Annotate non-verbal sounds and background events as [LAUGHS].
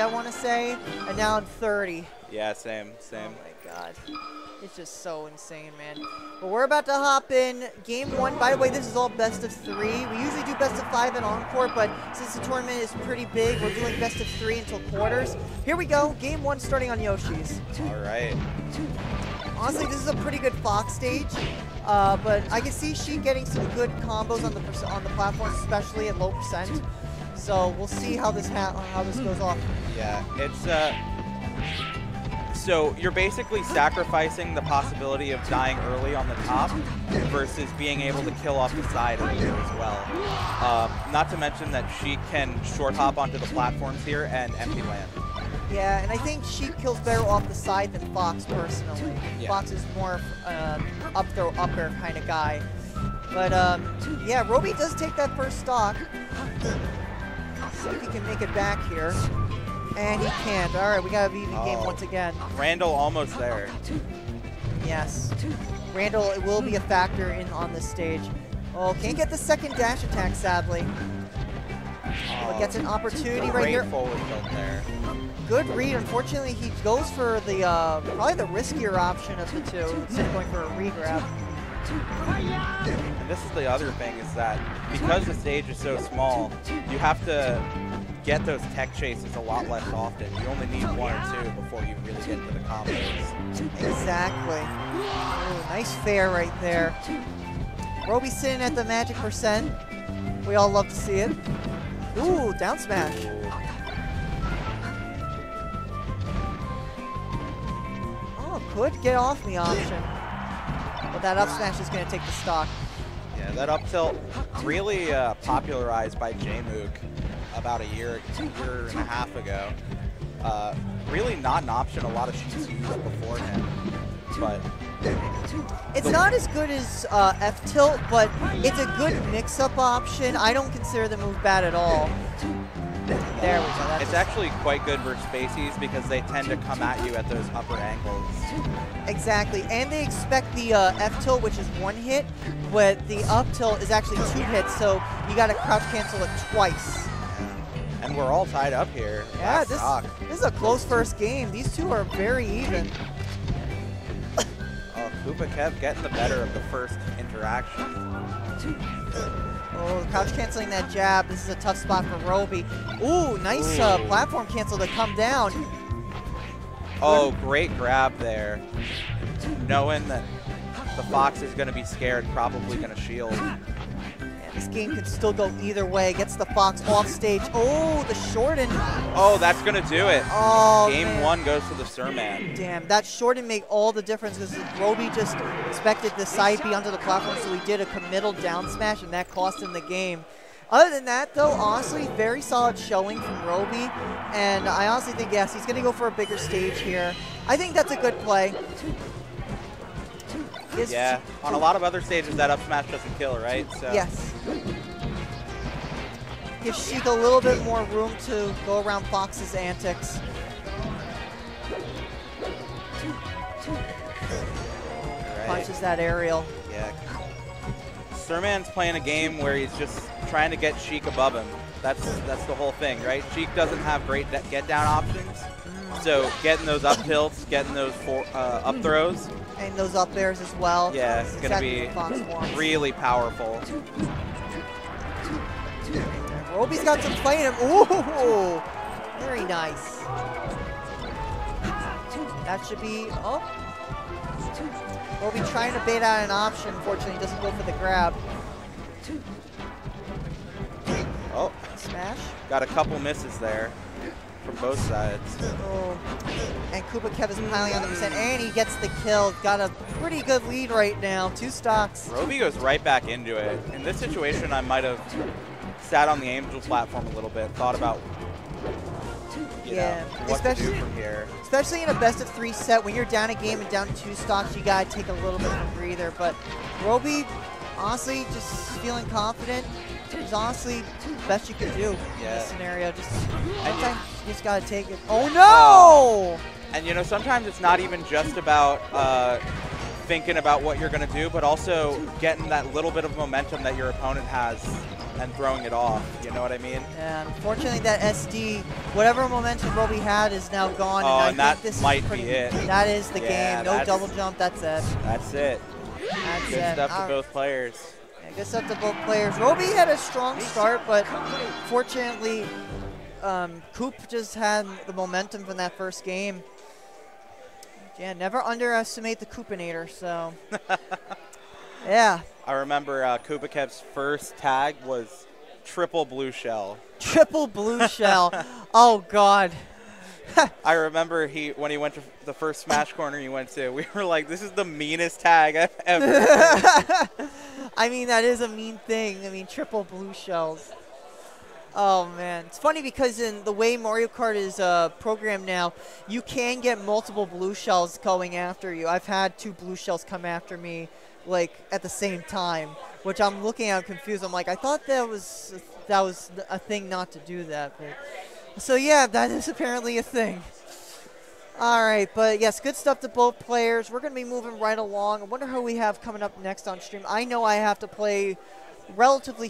I want to say, and now I'm 30. Yeah, same, same. Oh my god. It's just so insane, man. But we're about to hop in game one. By the way, this is all best of three. We usually do best of five and encore, but since the tournament is pretty big, we're doing best of three until quarters. Here we go. Game one starting on Yoshi's. All right. Honestly, this is a pretty good Fox stage. Uh, but I can see Sheik getting some good combos on the on the platform, especially at low percent. So we'll see how this how this goes off. Yeah, it's uh, so you're basically sacrificing the possibility of dying early on the top versus being able to kill off the side of as well. Um, not to mention that she can short hop onto the platforms here and empty land. Yeah, and I think she kills better off the side than Fox personally. Yeah. Fox is more uh, up throw upper kind of guy. But um, yeah, robi does take that first stock. See if he can make it back here. And he can't. All right, we got a VV oh. game once again. Randall almost there. Yes. Randall it will be a factor in on this stage. Oh, can't get the second dash attack, sadly. Oh, but gets an opportunity right here. forward tilt there. Good read. Unfortunately, he goes for the uh, probably the riskier option of the two instead of going for a regrab. And this is the other thing is that because the stage is so small, you have to get those tech chases a lot less often. You only need one or two before you really get to the combos. Exactly. Ooh, nice fair right there. robi sitting at the magic percent. We all love to see it. Ooh, down smash. Oh, could get off the option. But that up smash is going to take the stock. Yeah, that up tilt really uh, popularized by Jmook about a year, year and a half ago. Uh, really not an option a lot of Sheiks used before him, but it's not as good as uh, F tilt, but it's a good mix-up option. I don't consider the move bad at all. There we go. It's actually quite good versus spacies because they tend to come at you at those upper angles. Exactly, and they expect the uh, F tilt, which is one hit, but the up tilt is actually two hits, so you got to crouch cancel it twice. And we're all tied up here. Yeah, this, this is a close first game. These two are very even. [LAUGHS] oh, Koopa kept getting the better of the first interaction. Oh, crouch canceling that jab. This is a tough spot for robi. Ooh, nice uh, platform cancel to come down. Oh, great grab there. Knowing that the Fox is going to be scared, probably going to shield. This game could still go either way. Gets the Fox off stage. Oh, the shorten. Oh, that's going to do it. Oh, Game man. one goes to the SirMan. Damn, that shorten made all the difference because robi just expected the side B onto the platform, so he did a committal down smash, and that cost him the game. Other than that, though, honestly, very solid showing from robi. And I honestly think, yes, he's going to go for a bigger stage here. I think that's a good play yeah, on a lot of other stages, that up smash doesn't kill, right? So. Yes. Gives Sheik a little bit more room to go around Fox's antics. Right. Punches that aerial. Yeah. SirMan's playing a game where he's just trying to get Sheik above him. That's that's the whole thing, right? Sheik doesn't have great get down options. So getting those up tilts, getting those for, uh, up throws. And those up airs as well. Yeah, it's going to be really powerful. robi's got some play in him. Ooh, very nice. That should be, oh. robi trying to bait out an option. Unfortunately, doesn't go for the grab. Oh. Smash. Got a couple misses there from both sides. Oh. And Koopa Kev is piling on the percent, and he gets the kill. Got a pretty good lead right now, two stocks. robi goes right back into it. In this situation, I might have sat on the Angel platform a little bit, thought about yeah, know, especially from here. Especially in a best of three set, when you're down a game and down two stocks, you gotta take a little bit of a breather. But robi, honestly, just feeling confident is honestly the best you can do yeah. in this scenario. Just sometimes [GASPS] you just gotta take it. Oh no! And you know, sometimes it's not even just about uh, thinking about what you're gonna do, but also getting that little bit of momentum that your opponent has and throwing it off. You know what I mean? And unfortunately, that SD, whatever momentum robi had, is now gone. Oh, and, and I that think this might is be it. That is the Yeah, game. No double jump. That's it. That's it. That's Good it. stuff to All- both players. Yeah, good to both players. robi had a strong start, but fortunately, um, Coop just had the momentum from that first game. Yeah, never underestimate the Coopinator. So, [LAUGHS] yeah, I remember uh, Kubikev's first tag was triple blue shell. triple blue shell. [LAUGHS] Oh God. I remember he when he went to the first Smash Corner he went to, we were like, "This is the meanest tag I've ever." [LAUGHS] I mean, that is a mean thing. I mean, triple blue shells. Oh man, it's funny because in the way Mario Kart is uh, programmed now, you can get multiple blue shells going after you. I've had two blue shells come after me, like at the same time, which I'm looking at confused. I'm like, I thought that was that was a thing not to do that. But, so yeah, that is apparently a thing. All right, but yes, good stuff to both players. We're going to be moving right along. I wonder who we have coming up next on stream. I know I have to play relatively